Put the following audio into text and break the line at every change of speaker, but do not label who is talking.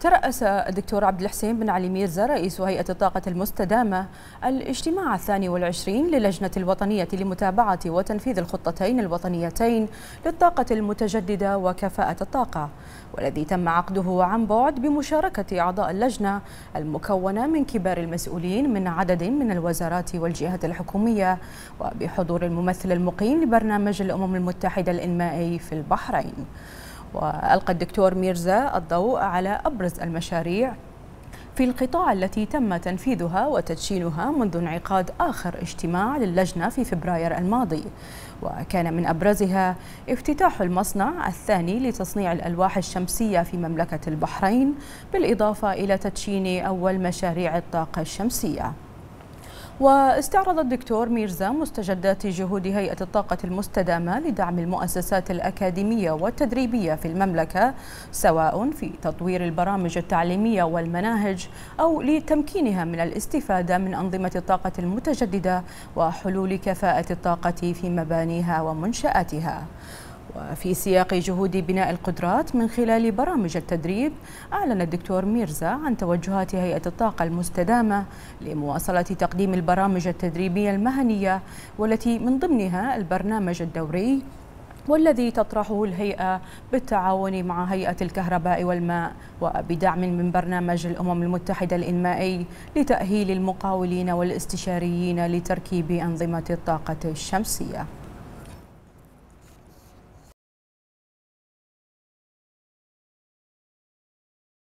ترأس الدكتور عبد الحسين بن علي ميرزا رئيس هيئة الطاقة المستدامة الاجتماع الثاني والعشرين للجنة الوطنية لمتابعة وتنفيذ الخطتين الوطنيتين للطاقة المتجددة وكفاءة الطاقة والذي تم عقده عن بعد بمشاركة أعضاء اللجنة المكونة من كبار المسؤولين من عدد من الوزارات والجهات الحكومية وبحضور الممثل المقيم لبرنامج الأمم المتحدة الإنمائي في البحرين. وألقى الدكتور ميرزا الضوء على أبرز المشاريع في القطاع التي تم تنفيذها وتدشينها منذ انعقاد آخر اجتماع للجنة في فبراير الماضي. وكان من أبرزها افتتاح المصنع الثاني لتصنيع الألواح الشمسية في مملكة البحرين بالإضافة إلى تدشين أول مشاريع الطاقة الشمسية. واستعرض الدكتور ميرزا مستجدات جهود هيئة الطاقة المستدامة لدعم المؤسسات الأكاديمية والتدريبية في المملكة سواء في تطوير البرامج التعليمية والمناهج أو لتمكينها من الاستفادة من أنظمة الطاقة المتجددة وحلول كفاءة الطاقة في مبانيها ومنشآتها. وفي سياق جهود بناء القدرات من خلال برامج التدريب أعلن الدكتور ميرزا عن توجهات هيئة الطاقة المستدامة لمواصلة تقديم البرامج التدريبية المهنية والتي من ضمنها البرنامج الدوري والذي تطرحه الهيئة بالتعاون مع هيئة الكهرباء والماء وبدعم من برنامج الأمم المتحدة الإنمائي لتأهيل المقاولين والاستشاريين لتركيب أنظمة الطاقة الشمسية.